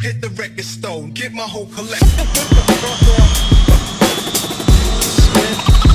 Hit the record stone. get my whole collection.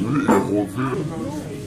Ich.